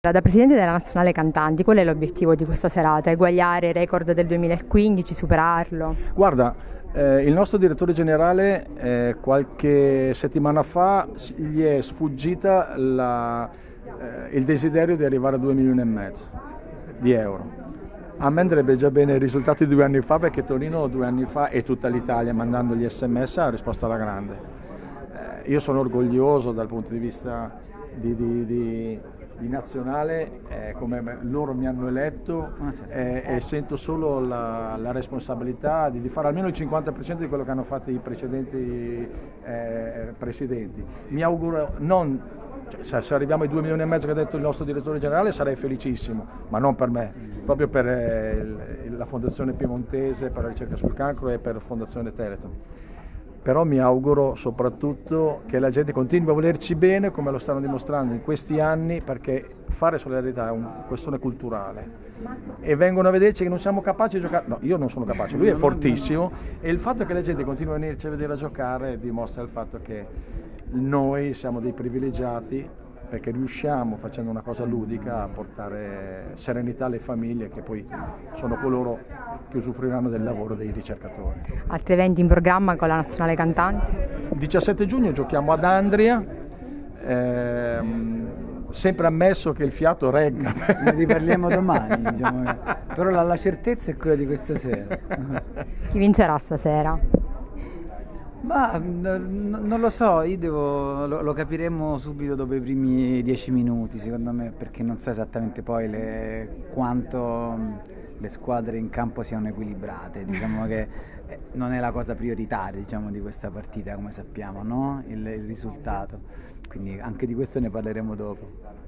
Da Presidente della Nazionale Cantanti, qual è l'obiettivo di questa serata? Eguagliare il record del 2015, superarlo? Guarda, eh, il nostro direttore generale eh, qualche settimana fa gli è sfuggita la, eh, il desiderio di arrivare a 2 milioni e mezzo di euro. A me andrebbe già bene i risultati di due anni fa perché Torino due anni fa e tutta l'Italia mandando gli sms ha risposto alla grande. Io sono orgoglioso dal punto di vista di, di, di di nazionale eh, come loro mi hanno eletto eh, e sento solo la, la responsabilità di, fare almeno il 50% di quello che hanno fatto i precedenti eh, presidenti. Mi auguro non cioè, se arriviamo ai 2 milioni e mezzo che ha detto il nostro direttore generale sarei felicissimo, ma non per me, proprio per eh, la Fondazione Piemontese per la ricerca sul cancro e per la Fondazione Teleton però mi auguro soprattutto che la gente continui a volerci bene come lo stanno dimostrando in questi anni perché fare solidarietà è una questione culturale. E vengono a vederci che non siamo capaci di giocare, no io non sono capace, lui è fortissimo. E il fatto che la gente continui a venirci a vedere a giocare dimostra il fatto che noi siamo dei privilegiati perché riusciamo facendo una cosa ludica a portare serenità alle famiglie che poi sono coloro che usufruiranno del lavoro dei ricercatori. Altri eventi in programma con la Nazionale Cantanti? Il 17 giugno giochiamo ad Andria, ehm, sempre ammesso che il fiato regga. Ne riparliamo domani, diciamo. però la, la certezza è quella di questa sera. Chi vincerà stasera? Ma n- non lo so, io devo, lo, lo, capiremo subito dopo i primi dieci minuti, secondo me, perché non so esattamente poi le, quanto le squadre in campo siano equilibrate. Diciamo che eh, non è la cosa prioritaria diciamo, di questa partita, come sappiamo, no? il, il risultato. Quindi anche di questo ne parleremo dopo.